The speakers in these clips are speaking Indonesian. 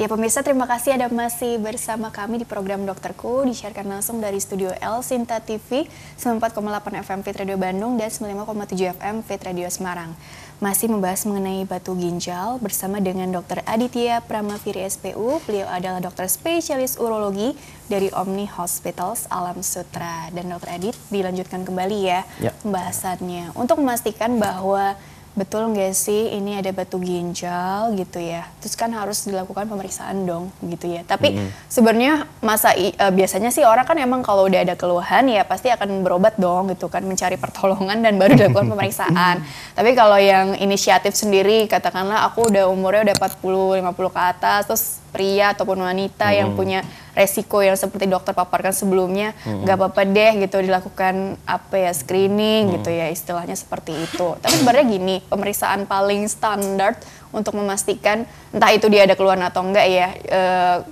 Ya pemirsa terima kasih ada masih bersama kami di program Dokterku disiarkan langsung dari studio L Sinta TV 94,8 FM Fit Radio Bandung dan 95,7 FM Fit Radio Semarang. Masih membahas mengenai batu ginjal bersama dengan Dr. Aditya Pramaviri SPU. Beliau adalah dokter spesialis urologi dari Omni Hospitals Alam Sutra. Dan Dr. Adit dilanjutkan kembali ya, ya. pembahasannya untuk memastikan bahwa betul nggak sih? Ini ada batu ginjal gitu ya. Terus kan harus dilakukan pemeriksaan dong gitu ya. Tapi -hmm. sebenarnya masa uh, biasanya sih orang kan emang kalau udah ada keluhan ya pasti akan berobat dong gitu kan. Mencari pertolongan dan baru dilakukan pemeriksaan. Tapi kalau yang inisiatif sendiri katakanlah aku udah umurnya udah 40 50 ke atas terus pria ataupun wanita hmm. yang punya resiko yang seperti dokter paparkan sebelumnya nggak hmm. apa-apa deh gitu dilakukan apa ya screening hmm. gitu ya istilahnya seperti itu tapi sebenarnya gini pemeriksaan paling standar untuk memastikan entah itu dia ada keluhan atau enggak ya e,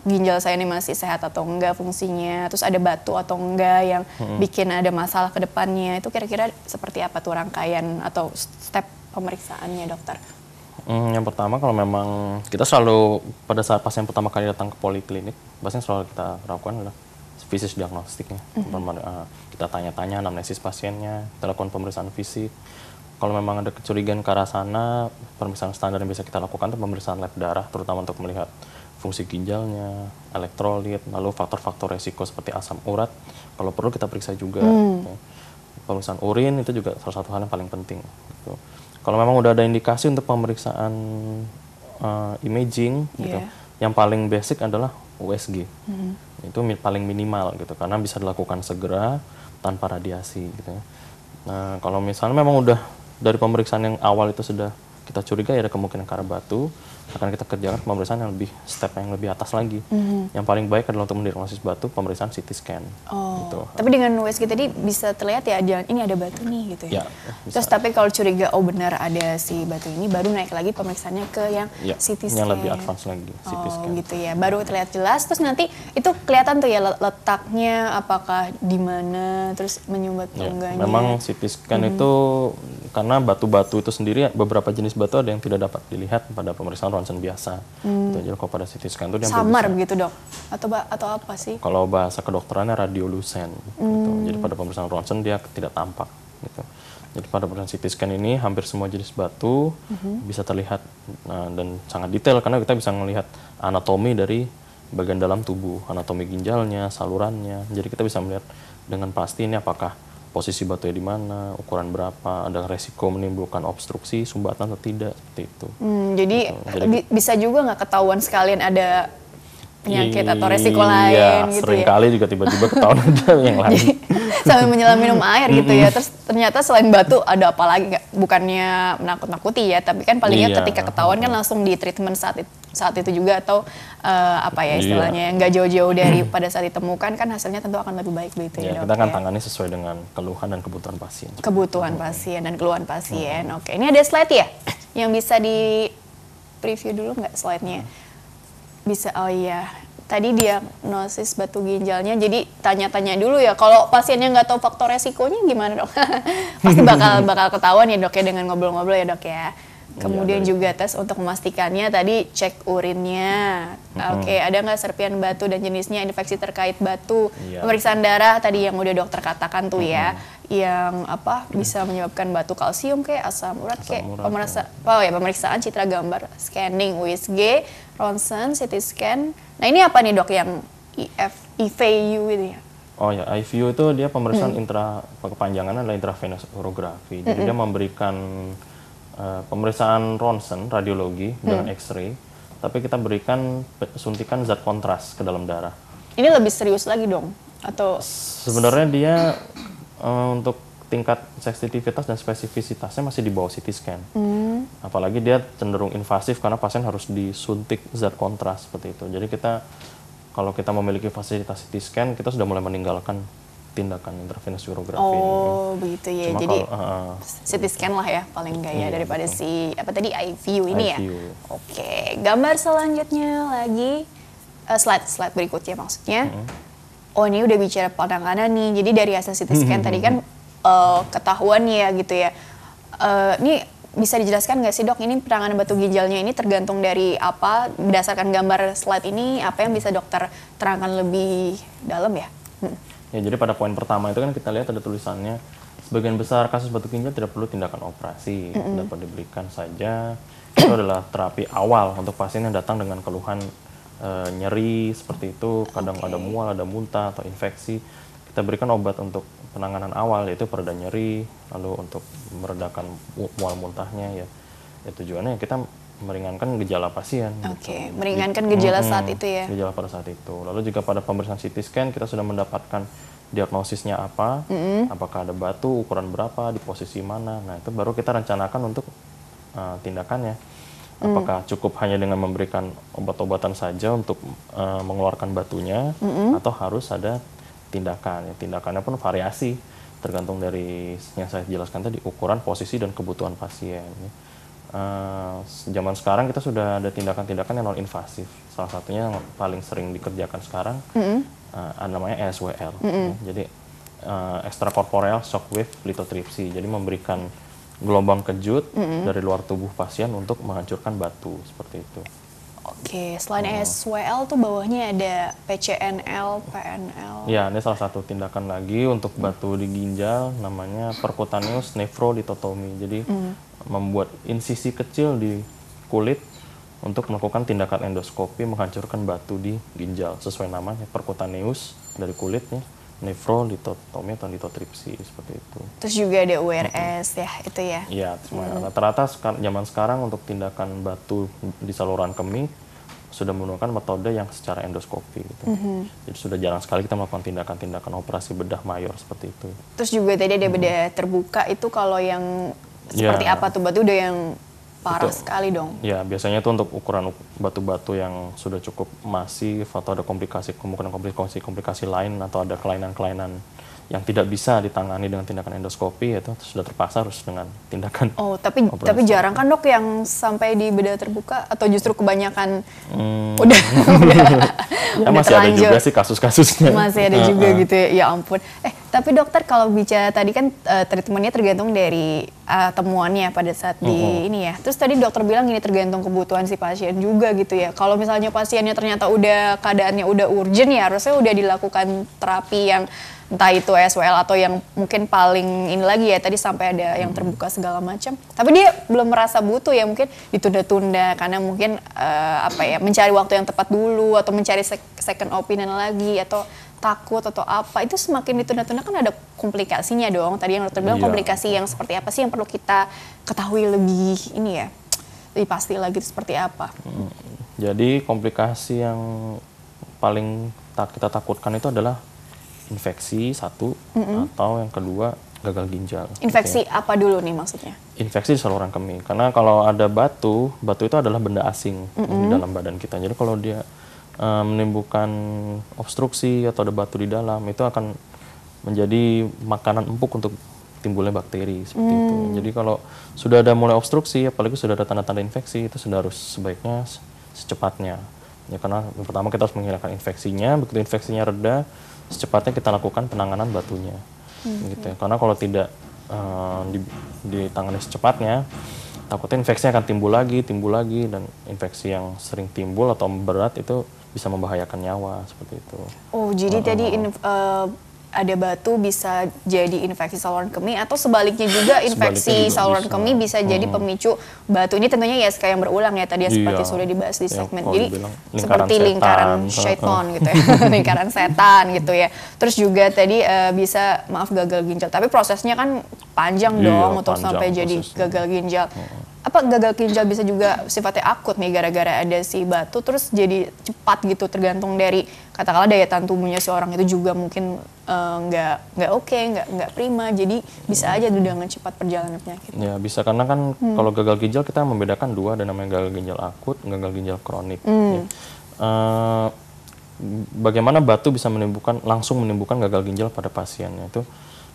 ginjal saya ini masih sehat atau enggak fungsinya terus ada batu atau enggak yang hmm. bikin ada masalah ke depannya itu kira-kira seperti apa tuh rangkaian atau step pemeriksaannya dokter? Hmm, yang pertama kalau memang kita selalu pada saat pasien pertama kali datang ke poliklinik, pasien selalu kita lakukan adalah fisik diagnostiknya. Mm-hmm. Kita tanya-tanya anamnesis pasiennya, kita lakukan pemeriksaan fisik. Kalau memang ada kecurigaan ke arah sana, pemeriksaan standar yang bisa kita lakukan itu pemeriksaan lab darah, terutama untuk melihat fungsi ginjalnya, elektrolit, lalu faktor-faktor resiko seperti asam urat. Kalau perlu kita periksa juga. Mm. Pemeriksaan urin itu juga salah satu hal yang paling penting. Gitu kalau memang udah ada indikasi untuk pemeriksaan uh, imaging yeah. gitu, iya. yang paling basic adalah USG. Mm-hmm. Itu paling minimal gitu karena bisa dilakukan segera tanpa radiasi gitu ya. Nah, kalau misalnya memang udah dari pemeriksaan yang awal itu sudah kita curiga ya ada kemungkinan karena batu akan kita kerjakan pemeriksaan yang lebih step yang lebih atas lagi. Mm-hmm. Yang paling baik adalah untuk mendiagnosis batu pemeriksaan CT scan. Oh. Gitu. Tapi dengan USG tadi bisa terlihat ya ada ini ada batu nih gitu ya. ya Terus tapi kalau curiga oh benar ada si batu ini baru naik lagi pemeriksaannya ke yang ya, CT scan. Yang lebih advance lagi CT oh, scan. gitu ya. Baru terlihat jelas terus nanti itu kelihatan tuh ya letaknya apakah di mana terus menyumbat ya, enggaknya. Memang CT scan hmm. itu karena batu-batu itu sendiri beberapa jenis batu ada yang tidak dapat dilihat pada pemeriksaan ronsen biasa. Hmm. Gitu. Jadi kalau pada CT scan itu dia samar begitu dok? Atau atau apa sih? Kalau bahasa kedokterannya radiolucent. Gitu. Hmm. Gitu. Jadi pada pemeriksaan ronsen dia tidak tampak. Gitu. Jadi pada pemeriksaan CT scan ini hampir semua jenis batu hmm. bisa terlihat nah, dan sangat detail karena kita bisa melihat anatomi dari bagian dalam tubuh, anatomi ginjalnya, salurannya. Jadi kita bisa melihat dengan pasti ini apakah posisi batunya di mana, ukuran berapa, ada resiko menimbulkan obstruksi sumbatan atau tidak seperti itu. Hmm, jadi, gitu. jadi bisa juga nggak ketahuan sekalian ada penyakit atau resiko iya, lain gitu sering ya. kali juga tiba-tiba ketahuan ada yang lain. sambil menyelam minum air gitu ya. Terus ternyata selain batu ada apa lagi nggak? Bukannya menakut-nakuti ya, tapi kan palingnya iya. ketika ketahuan kan langsung di treatment saat itu saat itu juga atau uh, apa ya iya. istilahnya yang nggak jauh-jauh dari pada saat ditemukan kan hasilnya tentu akan lebih baik begitu ya, ya kita akan ya. tangani sesuai dengan keluhan dan kebutuhan pasien kebutuhan hmm. pasien dan keluhan pasien hmm. oke ini ada slide ya yang bisa di preview dulu nggak slide-nya bisa oh iya tadi diagnosis batu ginjalnya jadi tanya-tanya dulu ya kalau pasiennya nggak tahu faktor resikonya gimana dok pasti bakal bakal ketahuan ya dok ya dengan ngobrol-ngobrol ya dok ya Kemudian ya, juga tes untuk memastikannya tadi cek urinnya. Mm-hmm. Oke, okay, ada nggak serpian batu dan jenisnya infeksi terkait batu. Yeah. Pemeriksaan darah tadi yang udah dokter katakan tuh mm-hmm. ya, yang apa bisa menyebabkan batu kalsium kayak asam urat kayak pemeriksaan ya. oh ya pemeriksaan citra gambar, scanning USG, ronsen, CT scan. Nah, ini apa nih Dok yang IF IVU ini ya? Oh ya, IVU itu dia pemeriksaan hmm. intra kepanjangan adalah intravenous urografi. Jadi hmm. dia memberikan uh, pemeriksaan ronsen, radiologi hmm. dan X-ray, tapi kita berikan suntikan zat kontras ke dalam darah. Ini lebih serius lagi dong, atau? Sebenarnya dia uh, untuk tingkat sensitivitas dan spesifisitasnya masih di bawah CT scan. Hmm. Apalagi dia cenderung invasif karena pasien harus disuntik zat kontras seperti itu. Jadi kita kalau kita memiliki fasilitas CT scan, kita sudah mulai meninggalkan tindakan intravenous urografi oh, ini. begitu ya. Cuma Jadi kalau, uh, CT scan lah ya paling enggak ya iya, daripada betul. si apa tadi IVU ini IVU. ya. Oke, gambar selanjutnya lagi uh, slide slide berikutnya maksudnya. Mm -hmm. Oh, ini udah bicara penanganan nih. Jadi dari hasil CT scan tadi kan uh, ketahuan ya gitu ya. Uh, ini bisa dijelaskan nggak sih dok ini penanganan batu ginjalnya ini tergantung dari apa berdasarkan gambar slide ini apa yang bisa dokter terangkan lebih dalam ya? Hmm. Ya jadi pada poin pertama itu kan kita lihat ada tulisannya sebagian besar kasus batu ginjal tidak perlu tindakan operasi mm -hmm. dapat diberikan saja itu adalah terapi awal untuk pasien yang datang dengan keluhan e, nyeri seperti itu kadang okay. ada mual ada muntah atau infeksi kita berikan obat untuk penanganan awal yaitu pereda nyeri, lalu untuk meredakan mual muntahnya ya. Ya tujuannya kita meringankan gejala pasien. Oke, okay. gitu. meringankan gejala hmm, saat itu ya. Gejala pada saat itu. Lalu juga pada pemeriksaan CT scan kita sudah mendapatkan diagnosisnya apa, mm -hmm. apakah ada batu, ukuran berapa, di posisi mana. Nah itu baru kita rencanakan untuk uh, tindakannya. Mm. Apakah cukup hanya dengan memberikan obat-obatan saja untuk uh, mengeluarkan batunya, mm -hmm. atau harus ada tindakan. Ya, tindakannya pun variasi tergantung dari yang saya jelaskan tadi ukuran, posisi dan kebutuhan pasien. Uh, zaman sekarang kita sudah ada tindakan-tindakan yang non invasif. Salah satunya yang paling sering dikerjakan sekarang mm -hmm. uh, namanya ESWL. Mm -hmm. ya. Jadi uh, extracorporeal shockwave lithotripsy. Jadi memberikan gelombang kejut mm -hmm. dari luar tubuh pasien untuk menghancurkan batu seperti itu. Oke, selain hmm. SWL tuh bawahnya ada PCNL, PNL. Ya, ini salah satu tindakan lagi untuk batu di ginjal namanya percutaneous nephrolithotomy. Jadi hmm. membuat insisi kecil di kulit untuk melakukan tindakan endoskopi menghancurkan batu di ginjal sesuai namanya percutaneous dari kulitnya nefrolitotomi atau litotripsi seperti itu. Terus juga ada URS hmm. ya itu ya? Iya, hmm. rata-rata zaman sekarang untuk tindakan batu di saluran kemih sudah menggunakan metode yang secara endoskopi gitu. Mm-hmm. Jadi sudah jarang sekali kita melakukan tindakan-tindakan operasi bedah mayor seperti itu. Terus juga tadi ada bedah mm-hmm. terbuka itu kalau yang seperti ya. apa tuh batu udah yang parah itu, sekali dong. Ya, biasanya itu untuk ukuran batu-batu yang sudah cukup masif atau ada komplikasi kemungkinan komplikasi-komplikasi lain atau ada kelainan-kelainan yang tidak bisa ditangani dengan tindakan endoskopi itu sudah terpaksa harus dengan tindakan. Oh, tapi operasi. tapi jarang kan dok yang sampai di bedah terbuka atau justru kebanyakan hmm. udah udah, ya, masih terlanjur. ada juga sih kasus-kasusnya. Masih ada juga uh, uh. gitu ya. Ya ampun. Eh, tapi dokter kalau bicara tadi kan uh, treatmentnya tergantung dari uh, temuannya pada saat di uh -huh. ini ya. Terus tadi dokter bilang ini tergantung kebutuhan si pasien juga gitu ya. Kalau misalnya pasiennya ternyata udah keadaannya udah urgent ya harusnya udah dilakukan terapi yang entah itu SWL atau yang mungkin paling ini lagi ya tadi sampai ada yang terbuka segala macam. Tapi dia belum merasa butuh ya mungkin ditunda-tunda karena mungkin uh, apa ya mencari waktu yang tepat dulu atau mencari second opinion lagi atau takut atau apa. Itu semakin ditunda-tunda kan ada komplikasinya dong. Tadi yang dokter bilang iya. komplikasi yang seperti apa sih yang perlu kita ketahui lebih ini ya lebih pasti lagi seperti apa. Hmm. jadi komplikasi yang paling tak kita takutkan itu adalah infeksi satu mm -hmm. atau yang kedua gagal ginjal. Infeksi okay. apa dulu nih maksudnya? Infeksi di saluran kemih. Karena kalau ada batu, batu itu adalah benda asing mm -hmm. di dalam badan kita. Jadi kalau dia um, menimbulkan obstruksi atau ada batu di dalam, itu akan menjadi makanan empuk untuk timbulnya bakteri seperti mm. itu. Jadi kalau sudah ada mulai obstruksi, apalagi sudah ada tanda-tanda infeksi, itu sudah harus sebaiknya secepatnya. Ya karena yang pertama kita harus menghilangkan infeksinya, begitu infeksinya reda, secepatnya kita lakukan penanganan batunya hmm. gitu ya. karena kalau tidak uh, di, ditangani secepatnya takutnya infeksi akan timbul lagi timbul lagi dan infeksi yang sering timbul atau berat itu bisa membahayakan nyawa seperti itu. Oh, jadi uh, tadi in, uh, ada batu bisa jadi infeksi saluran kemih atau sebaliknya juga infeksi sebaliknya juga saluran bisa. kemih bisa hmm. jadi pemicu batu ini tentunya ya kayak yang berulang ya tadi ya seperti iya. sudah dibahas di segmen jadi seperti setan. lingkaran syaiton gitu ya lingkaran setan gitu ya terus juga tadi uh, bisa maaf gagal ginjal tapi prosesnya kan panjang iya, dong untuk sampai prosesnya. jadi gagal ginjal hmm apa gagal ginjal bisa juga sifatnya akut nih gara-gara ada si batu terus jadi cepat gitu tergantung dari katakanlah daya tahan tubuhnya si orang itu juga mungkin eh, nggak uh, nggak oke okay, nggak nggak prima jadi bisa aja dengan cepat perjalanan penyakit. Ya bisa karena kan hmm. kalau gagal ginjal kita membedakan dua ada namanya gagal ginjal akut gagal ginjal kronik. Hmm. Ya. Uh, bagaimana batu bisa menimbulkan langsung menimbulkan gagal ginjal pada pasien itu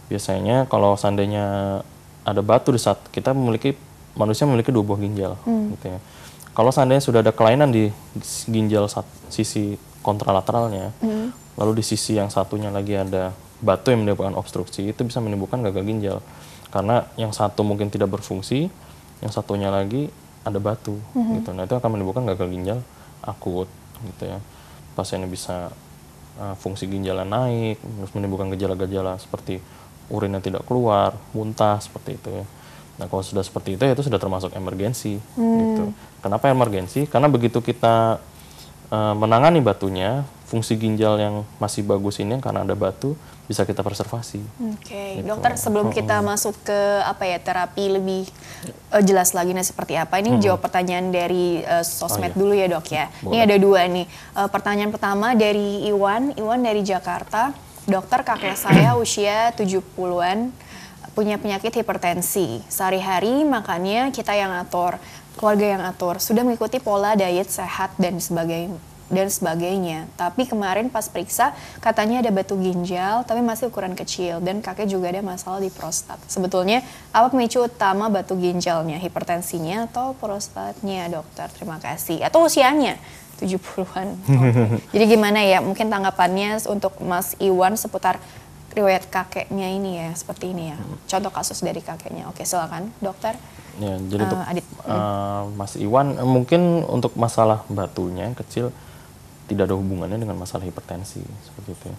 biasanya kalau seandainya ada batu di saat kita memiliki manusia memiliki dua buah ginjal hmm. gitu ya. Kalau seandainya sudah ada kelainan di ginjal sisi kontralateralnya, hmm. lalu di sisi yang satunya lagi ada batu yang menimbulkan obstruksi, itu bisa menimbulkan gagal ginjal. Karena yang satu mungkin tidak berfungsi, yang satunya lagi ada batu gitu. Nah itu akan menimbulkan gagal ginjal akut gitu ya. Pasiennya bisa uh, fungsi ginjalnya naik, terus menimbulkan gejala-gejala seperti urinnya tidak keluar, muntah seperti itu ya. Nah kalau sudah seperti itu ya itu sudah termasuk emergensi gitu. Kenapa emergensi? Karena begitu kita uh, menangani batunya, fungsi ginjal yang masih bagus ini karena ada batu bisa kita preservasi. Oke, gitu. dokter sebelum kita masuk ke apa ya terapi lebih uh, jelas lagi nih seperti apa, ini hmm. jawab pertanyaan dari uh, sosmed oh, iya. dulu ya dok ya. Boleh. Ini ada dua nih. Uh, pertanyaan pertama dari Iwan, Iwan dari Jakarta. Dokter kakek saya usia 70-an punya penyakit hipertensi. Sehari-hari makannya kita yang atur, keluarga yang atur. Sudah mengikuti pola diet sehat dan sebagainya dan sebagainya. Tapi kemarin pas periksa katanya ada batu ginjal tapi masih ukuran kecil dan kakek juga ada masalah di prostat. Sebetulnya apa pemicu utama batu ginjalnya? Hipertensinya atau prostatnya, dokter? Terima kasih. Atau usianya? 70-an. Okay. Jadi gimana ya? Mungkin tanggapannya untuk Mas Iwan seputar riwayat kakeknya ini ya, seperti ini ya. Contoh kasus dari kakeknya. Oke, silakan, dokter. Ya, jadi uh, untuk Adit. Uh, Mas Iwan, mungkin untuk masalah batunya yang kecil, tidak ada hubungannya dengan masalah hipertensi seperti itu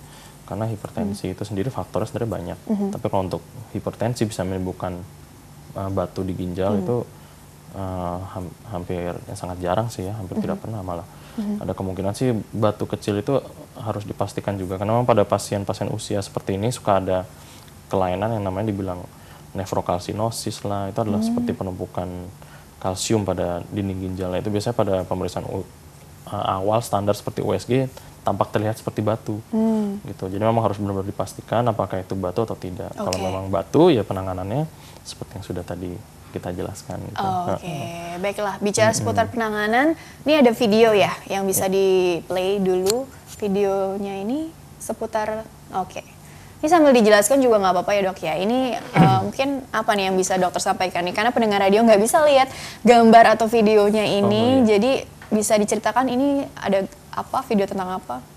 karena hipertensi hmm. itu sendiri faktornya sebenarnya banyak hmm. tapi kalau untuk hipertensi bisa menimbulkan uh, batu di ginjal hmm. itu uh, ham hampir yang sangat jarang sih ya hampir hmm. tidak pernah malah hmm. ada kemungkinan sih batu kecil itu harus dipastikan juga karena memang pada pasien-pasien usia seperti ini suka ada kelainan yang namanya dibilang nefrokalsinosis lah itu adalah hmm. seperti penumpukan kalsium pada dinding ginjalnya itu biasanya pada pemeriksaan uh, awal standar seperti USG tampak terlihat seperti batu hmm. gitu jadi memang harus benar-benar dipastikan apakah itu batu atau tidak okay. kalau memang batu ya penanganannya seperti yang sudah tadi kita jelaskan gitu. Oke, okay. baiklah. Bicara hmm. seputar penanganan, ini ada video ya yang bisa yeah. di play dulu videonya ini seputar. Oke, okay. ini sambil dijelaskan juga nggak apa-apa ya dok ya. Ini uh, mungkin apa nih yang bisa dokter sampaikan nih? Karena pendengar radio nggak bisa lihat gambar atau videonya ini, oh, iya. jadi bisa diceritakan ini ada apa video tentang apa?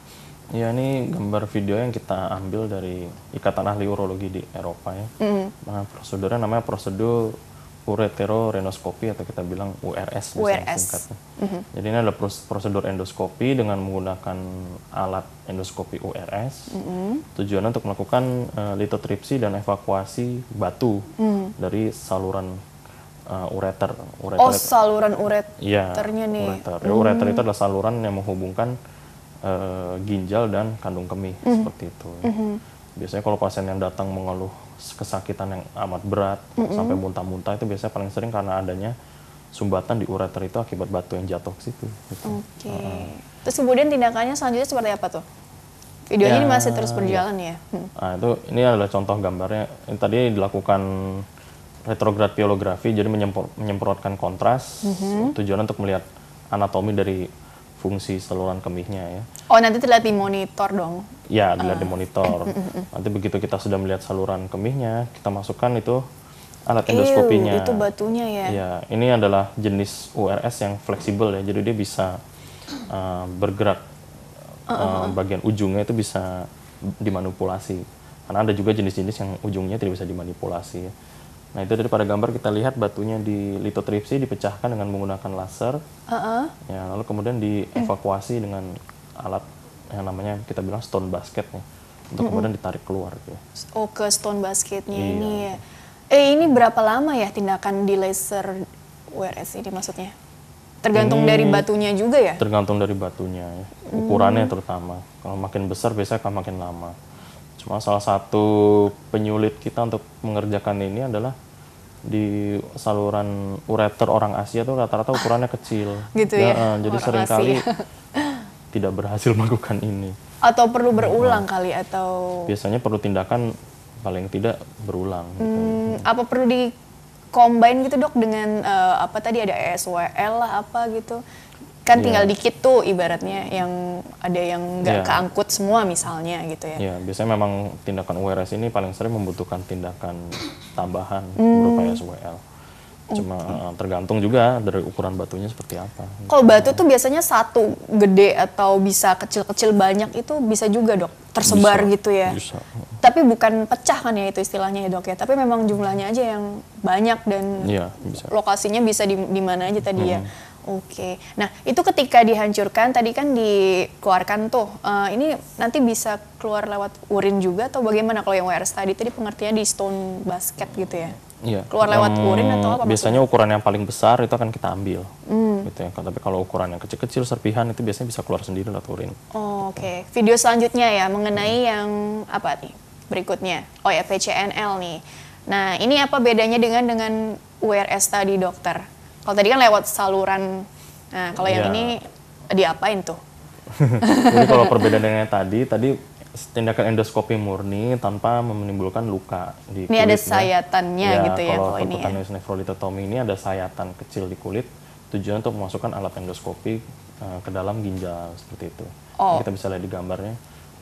Ya ini gambar video yang kita ambil dari Ikatan Ahli Urologi di Eropa ya. Mm. Nah, prosedurnya namanya prosedur ureterorenoskopi atau kita bilang URS, URS. singkatnya. Mm -hmm. Jadi ini adalah prosedur endoskopi dengan menggunakan alat endoskopi URS. Mm -hmm. Tujuannya untuk melakukan uh, litotripsi dan evakuasi batu mm. dari saluran uh, ureter. ureter. Oh, saluran ureternya ya, nih. Ureter. Hmm. ureter itu adalah saluran yang menghubungkan uh, ginjal dan kandung kemih hmm. seperti itu. Hmm. Biasanya kalau pasien yang datang mengeluh kesakitan yang amat berat hmm. sampai muntah-muntah itu biasanya paling sering karena adanya sumbatan di ureter itu akibat batu yang jatuh ke situ. Gitu. Oke. Okay. Uh, Terus kemudian tindakannya selanjutnya seperti apa tuh? Videonya ya, ini masih terus berjalan ya. ya? Hmm. Nah, itu ini adalah contoh gambarnya. Ini tadi dilakukan retrograd piolografi jadi menyempor, menyemprotkan kontras mm-hmm. tujuan untuk melihat anatomi dari fungsi saluran kemihnya ya. Oh nanti terlihat di monitor dong? Ya dilihat uh. di monitor. nanti begitu kita sudah melihat saluran kemihnya kita masukkan itu alat endoskopinya. Ew, itu batunya ya? Ya ini adalah jenis URS yang fleksibel ya jadi dia bisa uh, bergerak uh, uh, uh. bagian ujungnya itu bisa dimanipulasi karena ada juga jenis-jenis yang ujungnya tidak bisa dimanipulasi. Ya. Nah itu daripada gambar kita lihat batunya di litotripsi dipecahkan dengan menggunakan laser, uh -uh. ya lalu kemudian dievakuasi hmm. dengan alat yang namanya kita bilang stone basket nih, untuk hmm. kemudian ditarik keluar. Gitu. Oh ke stone basketnya iya. ini ya. Eh ini berapa lama ya tindakan di laser WRS ini maksudnya? Tergantung ini dari batunya juga ya? Tergantung dari batunya, ya. ukurannya hmm. terutama. Kalau makin besar biasanya akan makin lama. Cuma salah satu penyulit kita untuk mengerjakan ini adalah di saluran ureter orang Asia tuh rata-rata ukurannya kecil. Gitu ya. ya jadi sering kali tidak berhasil melakukan ini. Atau perlu berulang nah, kali atau biasanya perlu tindakan paling tidak berulang gitu. Hmm, apa perlu di combine gitu dok dengan uh, apa tadi ada ESWL lah apa gitu kan tinggal yeah. dikit tuh ibaratnya yang ada yang nggak yeah. keangkut semua misalnya gitu ya. Iya, yeah, biasanya memang tindakan URS ini paling sering membutuhkan tindakan tambahan mm. berupa SWL. Cuma uh, tergantung juga dari ukuran batunya seperti apa. Kalau batu tuh biasanya satu gede atau bisa kecil-kecil banyak itu bisa juga dok tersebar Bisa, gitu ya. bisa. Tapi bukan pecah kan ya itu istilahnya ya dok ya. Tapi memang jumlahnya aja yang banyak dan Iya, bisa. lokasinya bisa di, di mana aja tadi ya. Oke. Nah itu ketika dihancurkan tadi kan dikeluarkan tuh. eh, ini nanti bisa keluar lewat urin juga atau bagaimana kalau yang WRS tadi tadi pengertiannya di stone basket gitu ya? Iya. Keluar lewat Yang urin atau apa Biasanya ukuran yang paling besar itu akan kita ambil. Hmm. Gitu ya. Tapi kalau ukuran yang kecil-kecil serpihan itu biasanya bisa keluar sendiri lewat urin. Oh, Oke, video selanjutnya ya mengenai yang apa nih berikutnya? Oh ya PCNL nih. Nah ini apa bedanya dengan dengan URS tadi dokter? Kalau tadi kan lewat saluran. Nah kalau yang Ya. ini diapain tuh? Jadi kalau perbedaan dengan yang tadi, tadi tindakan endoskopi murni tanpa menimbulkan luka di Ini ada kulitnya. sayatannya gitu ya kalau kalau ini ya. nephrolitotomy ini ada sayatan kecil di kulit tujuan untuk memasukkan alat endoskopi uh, ke dalam ginjal seperti itu. Oh. Kita bisa lihat di gambarnya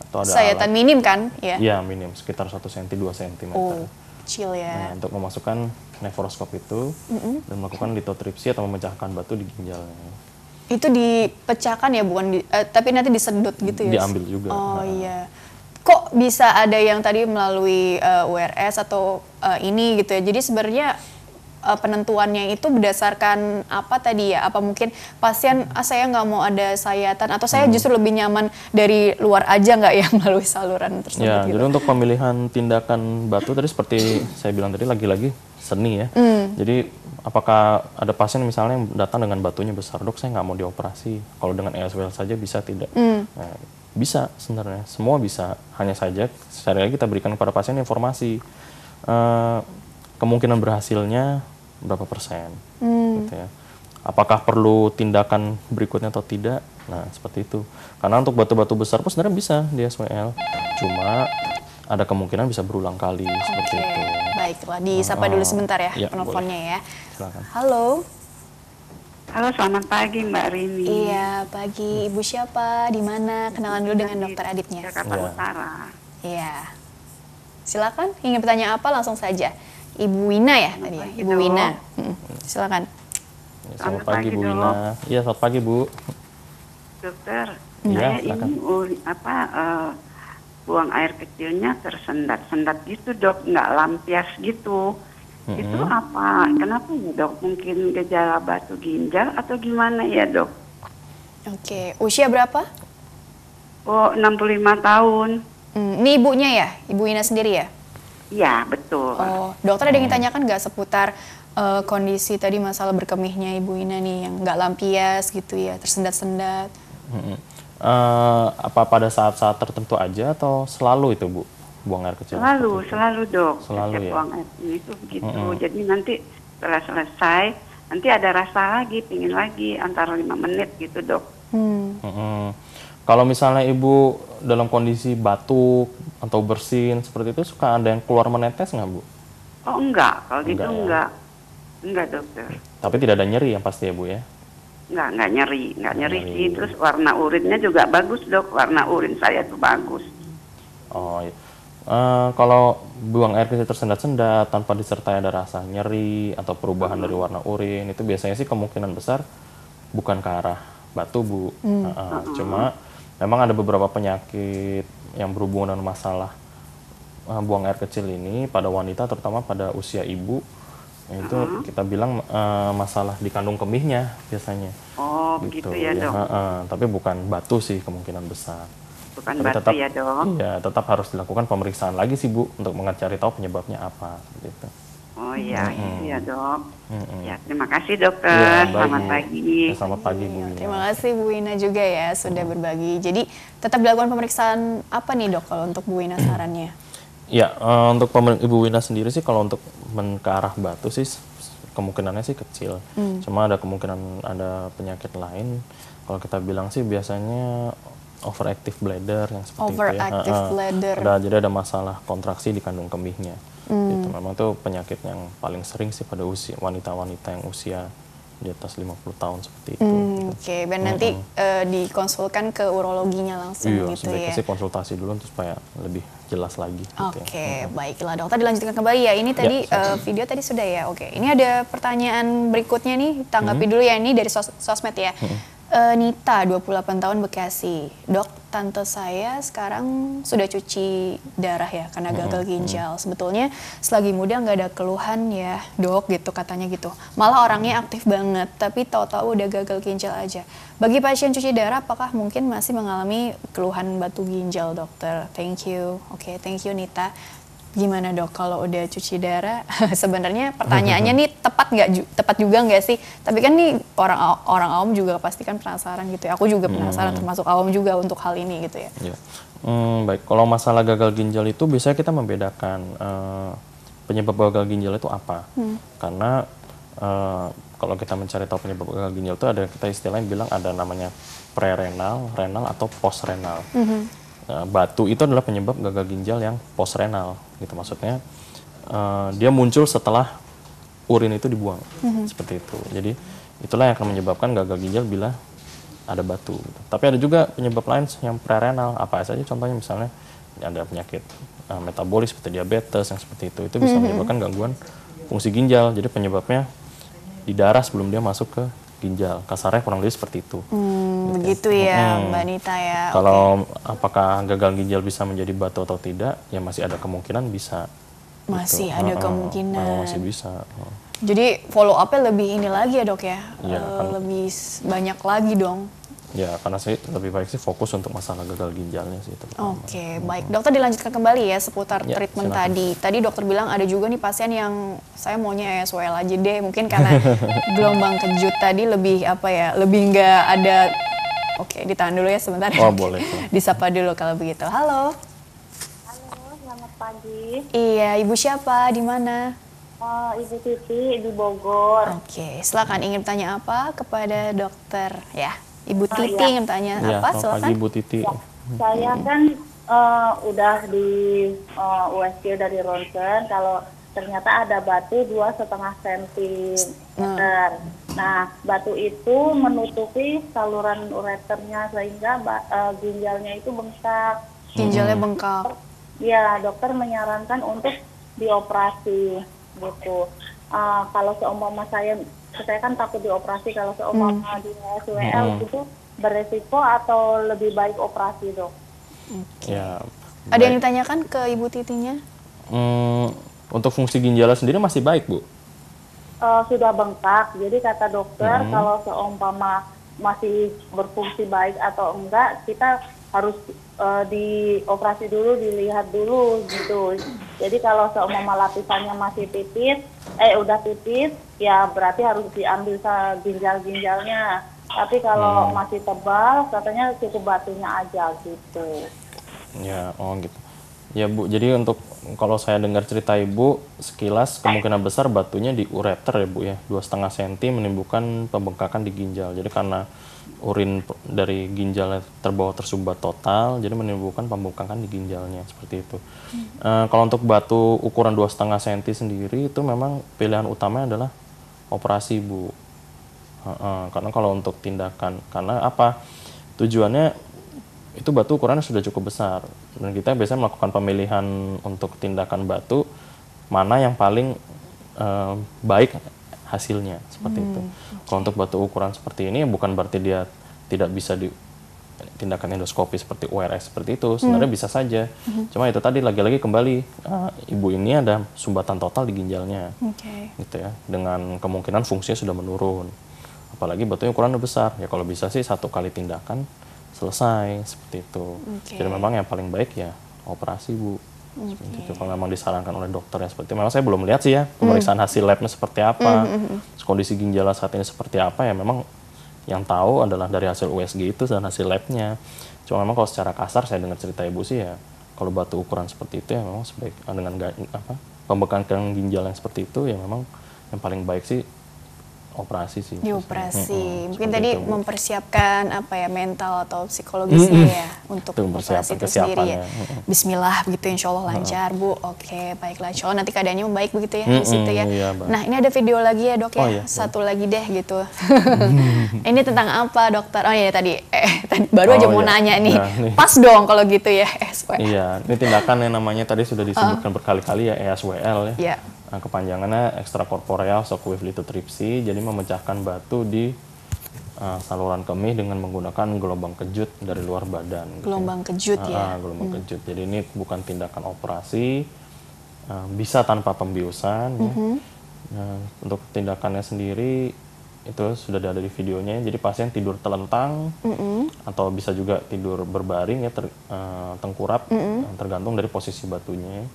atau ada Sayatan alat, minim kan? Ya. ya minim sekitar 1 cm 2 cm. Oh kecil ya. Nah, untuk memasukkan nefroskop itu dan melakukan litotripsi atau memecahkan batu di ginjalnya. Itu dipecahkan ya bukan di, eh, tapi nanti disedot gitu ya? Diambil juga. Oh Nah. iya. Kok bisa ada yang tadi melalui eh, URS atau eh, ini gitu ya? Jadi sebenarnya eh, penentuannya itu berdasarkan apa tadi ya? Apa mungkin pasien ah saya nggak mau ada sayatan atau saya Hmm. justru lebih nyaman dari luar aja nggak ya melalui saluran tersebut Ya, gitu? jadi untuk pemilihan tindakan batu tadi seperti saya bilang tadi lagi-lagi seni ya. Hmm. Jadi apakah ada pasien misalnya yang datang dengan batunya besar, dok saya nggak mau dioperasi. Kalau dengan ESWL saja bisa tidak? Hmm. Nah, bisa sebenarnya, semua bisa. Hanya saja lagi kita berikan kepada pasien informasi eh, kemungkinan berhasilnya berapa persen, Hmm. gitu ya. Apakah perlu tindakan berikutnya atau tidak? Nah, seperti itu. Karena untuk batu-batu besar pun sebenarnya bisa di SWL. Cuma ada kemungkinan bisa berulang kali seperti Oke, itu. baiklah. Disapa dulu sebentar ya, Ya, penelponnya ya. Silakan. Halo. Halo, selamat pagi Mbak Rini. Iya, pagi. Ibu siapa? Di mana? Kenalan dulu dengan dokter Aditnya. Jakarta Iya. Utara. Iya. Silakan, ingin bertanya apa langsung saja. Ibu Wina ya tadi ya? pagi, Ibu Dok. Wina. Hmm, Silakan. Ya, selamat Selamat pagi pagi, Bu. Wina. Iya, selamat pagi Bu. Dokter, Iya, saya silakan. ini uri, apa eh, buang air kecilnya tersendat-sendat gitu dok, nggak lampias gitu. Itu apa? Kenapa ya dok? Mungkin gejala batu ginjal atau gimana ya dok? Oke, usia berapa? Oh, 65 tahun. Hmm, ini ibunya ya? Ibu Wina sendiri ya? Iya, betul. Oh, dokter ada yang ditanyakan nggak seputar eh, kondisi tadi masalah berkemihnya Ibu Wina nih yang nggak lampias gitu ya, tersendat-sendat. Mm-mm. Eh, apa pada saat-saat tertentu aja atau selalu itu Bu buang air kecil? Selalu, selalu dok. Selalu Setiap ya? buang air itu begitu. Jadi nanti setelah selesai, nanti ada rasa lagi, pingin lagi antara lima menit gitu dok. Hmm. Mm-mm. Kalau misalnya ibu dalam kondisi batuk atau bersin seperti itu suka ada yang keluar menetes nggak bu? Oh enggak, kalau gitu Enggak ya? enggak. Enggak dokter. Tapi tidak ada nyeri yang pasti ya bu ya? Enggak, enggak nyeri, enggak nyeri Nyeri. sih. Terus warna urinnya juga bagus dok, warna urin saya tuh bagus. Oh iya. Eh, kalau buang air kecil tersendat-sendat tanpa disertai ada rasa nyeri atau perubahan dari warna urin itu biasanya sih kemungkinan besar bukan ke arah batu bu. Heeh. Cuma memang ada beberapa penyakit yang berhubungan dengan masalah eh, buang air kecil ini pada wanita terutama pada usia ibu itu kita bilang eh, masalah di kandung kemihnya biasanya. Oh begitu ya dok, heeh. Tapi bukan batu sih kemungkinan besar. Tapi batu tetap, ya dok. Iya, tetap harus dilakukan pemeriksaan lagi sih Bu untuk mencari tahu penyebabnya apa gitu. Oh iya, iya dok. Mm-mm. Ya terima kasih dokter. Baik, Selamat pagi. Ya, selamat pagi Bu. Wina. terima kasih Bu Wina juga ya sudah berbagi. Jadi tetap dilakukan pemeriksaan apa nih dok kalau untuk Bu Wina sarannya? Ya, eh, untuk Ibu Wina sendiri sih kalau untuk men ke arah batu sih kemungkinannya sih kecil. Cuma ada kemungkinan ada penyakit lain. Kalau kita bilang sih biasanya overactive bladder yang seperti Overactive itu ya. Bladder. Ada jadi ada masalah kontraksi di kandung kemihnya. Gitu. Memang itu penyakit yang paling sering sih pada usia wanita-wanita yang usia di atas 50 tahun seperti itu. Hmm, Oke, dan nanti eh, dikonsulkan ke urologinya langsung Iya, gitu ya. sih konsultasi dulu untuk supaya lebih jelas lagi. gitu ya. Oke, baiklah dokter dilanjutkan kembali ya. Ini tadi eh, video tadi sudah ya. Oke, ini ada pertanyaan berikutnya nih. Tanggapi Hmm. dulu ya ini dari sos- sosmed ya. Eh, Nita, 28 tahun Bekasi. Dok, tante saya sekarang sudah cuci darah ya karena gagal ginjal. Sebetulnya selagi muda nggak ada keluhan ya dok gitu katanya gitu. Malah orangnya aktif banget tapi tahu-tahu udah gagal ginjal aja. Bagi pasien cuci darah apakah mungkin masih mengalami keluhan batu ginjal dokter? Thank you. Oke, thank you Nita. Gimana dok kalau udah cuci darah? Sebenarnya pertanyaannya nih tepat nggak ju- tepat juga nggak sih? Tapi kan nih orang orang awam juga pasti kan penasaran gitu ya. Aku juga penasaran termasuk awam juga untuk hal ini gitu ya. Ya. Hmm, baik, kalau masalah gagal ginjal itu biasanya kita membedakan eh, penyebab gagal ginjal itu apa. Karena eh, kalau kita mencari tahu penyebab gagal ginjal itu ada kita istilahnya bilang ada namanya prerenal, renal atau postrenal. Nah, batu itu adalah penyebab gagal ginjal yang postrenal, gitu maksudnya eh, dia muncul setelah urin itu dibuang, seperti itu. Jadi itulah yang akan menyebabkan gagal ginjal bila ada batu. gitu. Tapi ada juga penyebab lain yang prerenal, apa saja contohnya misalnya ada penyakit eh, metabolis seperti diabetes yang seperti itu, itu bisa menyebabkan gangguan fungsi ginjal. Jadi penyebabnya di darah sebelum dia masuk ke ginjal. Kasarnya kurang lebih seperti itu. Hmm, begitu ya Hmm. Mbak Nita ya. Kalau apakah gagal ginjal bisa menjadi batu atau tidak, ya masih ada kemungkinan bisa. Masih Gitu. ada Heeh, kemungkinan. memang masih bisa. Heeh. Jadi follow up-nya lebih ini lagi ya dok ya, Eh, kan. lebih banyak lagi dong. Ya, karena saya lebih baik sih fokus untuk masalah gagal ginjalnya sih terutama. Oke, baik. Dokter dilanjutkan kembali ya seputar Ya, treatment silakan. tadi. Tadi dokter bilang ada juga nih pasien yang saya maunya ESWL aja deh. Mungkin karena gelombang kejut tadi lebih apa ya, lebih nggak ada. Oke, ditahan dulu ya sebentar. Oh, boleh. Disapa dulu kalau begitu. Halo. Halo, selamat pagi. Iya, ibu siapa? Di mana? Oh, Ibu Titi di Bogor. Oke, silakan ingin tanya apa kepada dokter ya? Ibu Ah, Titi iya. ingin tanya Ya, apa? Silakan. pagi Bu Titi. Ya, saya kan eh, udah di eh, USG dari ronsen kalau ternyata ada batu dua setengah sentimeter. Nah, batu itu menutupi saluran ureternya sehingga eh, ginjalnya itu bengkak. Ginjalnya bengkak. Ya, dokter menyarankan untuk dioperasi gitu. Eh, kalau seumpama saya, saya kan takut dioperasi. Kalau seumpama di SWL Hmm. itu beresiko atau lebih baik operasi dok? Ya. Ada yang baik. ditanyakan ke ibu Titinya? Hmm, untuk fungsi ginjalnya sendiri masih baik, Bu? Eh, sudah bengkak, jadi kata dokter Hmm. kalau seumpama masih berfungsi baik atau enggak, kita harus eh, dioperasi dulu, dilihat dulu gitu. Jadi kalau seumpama lapisannya masih tipis, eh udah tipis, ya berarti harus diambil sa- ginjal-ginjalnya. Tapi kalau masih tebal, katanya cukup batunya aja gitu. Ya, oh gitu. Ya Bu, jadi untuk kalau saya dengar cerita Ibu, sekilas kemungkinan besar batunya di ureter ya Bu ya, dua setengah senti menimbulkan pembengkakan di ginjal. Jadi karena urin dari ginjalnya terbawa tersumbat total, jadi menimbulkan pembengkakan di ginjalnya seperti itu. Eh, kalau untuk batu ukuran dua setengah senti sendiri itu memang pilihan utamanya adalah operasi Bu. Karena kalau untuk tindakan, karena apa? Tujuannya itu batu ukurannya sudah cukup besar dan kita biasanya melakukan pemilihan untuk tindakan batu mana yang paling eh, baik hasilnya seperti itu. Kalau untuk batu ukuran seperti ini bukan berarti dia tidak bisa di tindakan endoskopi seperti URS seperti itu sebenarnya bisa saja. Cuma itu tadi lagi-lagi kembali eh, ibu ini ada sumbatan total di ginjalnya. Oke. gitu ya. Dengan kemungkinan fungsinya sudah menurun. Apalagi batunya ukurannya besar. Ya kalau bisa sih satu kali tindakan selesai. Seperti itu. Oke. jadi memang yang paling baik ya operasi bu. Seperti itu. Kalau memang disarankan oleh dokter ya seperti itu. memang saya belum lihat sih ya pemeriksaan hasil labnya seperti apa. Terus kondisi ginjalnya saat ini seperti apa ya. Memang yang tahu adalah dari hasil USG itu dan hasil labnya. Cuma memang kalau secara kasar saya dengar cerita ibu sih ya kalau batu ukuran seperti itu ya memang sebaik dengan ga- apa pembekakan ginjal yang seperti itu ya memang yang paling baik sih operasi sih. Di khususnya. operasi. Mm-mm, Mungkin tadi itu, mempersiapkan apa ya mental atau psikologisnya Mm-mm. ya untuk operasi persiapan itu sendiri ya. Bismillah begitu insya Allah lancar Bu. Oke baiklah insya Allah nanti keadaannya membaik begitu ya di Mm-mm, situ ya. iya, nah ini ada video lagi ya dok ya. Oh, iya, Satu lagi deh gitu. ini tentang apa dokter? Oh iya tadi eh tadi baru aja Oh, mau iya. nanya nih. Nah, nih. Pas dong kalau gitu ya SW. Iya, ini tindakan yang namanya tadi sudah disebutkan berkali-kali ya ESWL ya. Iya. Nah, kepanjangannya extracorporeal shock wave lithotripsy, jadi memecahkan batu di uh, saluran kemih dengan menggunakan gelombang kejut dari luar badan. gitu. Gelombang kejut Ah, ya. ah, gelombang kejut. Jadi ini bukan tindakan operasi, uh, bisa tanpa pembiusan. ya. Mm-hmm. Nah, untuk tindakannya sendiri itu sudah ada di videonya. Jadi pasien tidur telentang Mm-mm. atau bisa juga tidur berbaring ya ter- eh, tengkurap eh, tergantung dari posisi batunya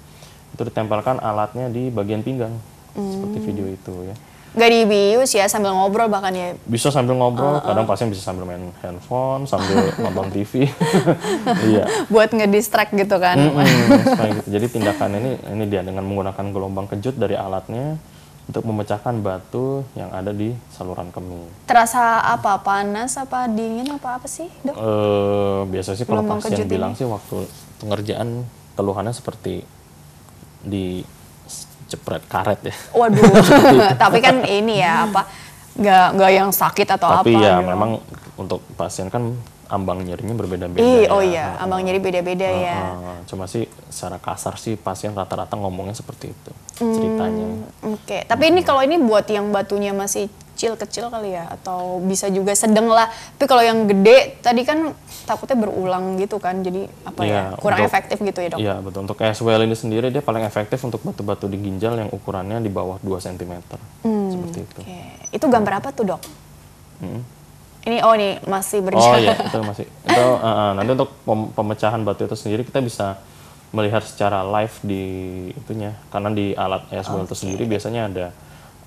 itu ditempelkan alatnya di bagian pinggang seperti video itu ya Gak dibius ya sambil ngobrol bahkan ya. bisa sambil ngobrol kadang pasien bisa sambil main handphone sambil nonton TV iya Buat ngedistract gitu kan. Kayak gitu. jadi tindakan ini ini dia dengan menggunakan gelombang kejut dari alatnya untuk memecahkan batu yang ada di saluran kemih Terasa apa? Panas apa dingin apa apa sih dok? Eh, biasa sih kalau pasien bilang ini. sih waktu pengerjaan keluhannya seperti di jepret karet ya. Waduh, tapi kan ini ya apa? Nggak nggak yang sakit atau Tapi apa? ya gitu. memang untuk pasien kan ambang nyerinya berbeda-beda. Ih, ya. oh iya, Nah, ambang nyeri beda-beda nah, ya. nah, cuma sih secara kasar sih pasien rata-rata ngomongnya seperti itu Hmm. ceritanya. Oke, tapi ini kalau ini buat yang batunya masih kecil-kecil kali ya, atau bisa juga sedang lah. Tapi kalau yang gede, tadi kan takutnya berulang gitu kan, jadi apa ya, Iya, kurang untuk- efektif gitu ya dok? Iya betul. Untuk SWL ini sendiri dia paling efektif untuk batu-batu di ginjal yang ukurannya di bawah 2 cm. Seperti itu. Oke, itu gambar apa tuh dok? Mm. Ini oh nih masih Oh berjalan. iya, itu masih. Itu uh, nanti untuk pem- pemecahan batu itu sendiri kita bisa melihat secara live di itunya. Karena di alat ESWL itu sendiri biasanya ada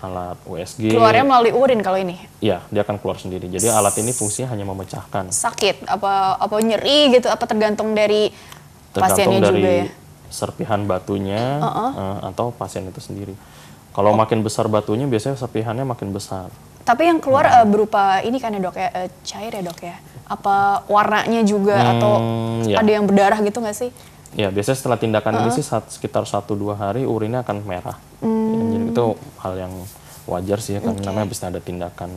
alat USG. Keluarnya melalui urin kalau ini. Iya, dia akan keluar sendiri. Jadi alat ini fungsinya hanya memecahkan. Sakit apa apa nyeri gitu apa tergantung dari pasiennya Tergantung dari juga ya. serpihan batunya uh, atau pasien itu sendiri. Kalau makin besar batunya biasanya serpihannya makin besar. Tapi yang keluar Nah. eh, berupa ini kan ya dok ya, eh, cair ya dok ya? Apa warnanya juga atau Hmm, ya. ada yang berdarah gitu nggak sih? Ya, biasanya setelah tindakan ini sih saat, sekitar 1-2 hari urinnya akan merah. Hmm. Ya, itu hal yang wajar sih ya, karena namanya habis ada tindakan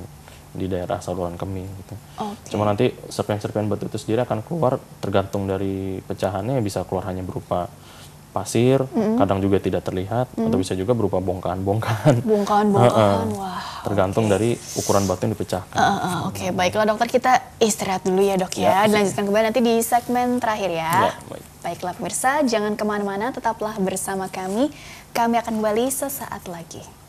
di daerah saluran kemih gitu. Oke. Cuma nanti serpihan-serpihan batu itu sendiri akan keluar tergantung dari pecahannya bisa keluar hanya berupa pasir, kadang juga tidak terlihat atau bisa juga berupa bongkahan-bongkahan. Bongkahan-bongkahan, wah. Tergantung dari ukuran batu yang dipecahkan. Ah, ah, Oke, baiklah dokter kita istirahat dulu ya dok ya. Ya, Dilanjutkan kembali nanti di segmen terakhir ya. Ya, baik. Baiklah pemirsa, jangan ke mana-mana, tetaplah bersama kami. Kami akan kembali sesaat lagi.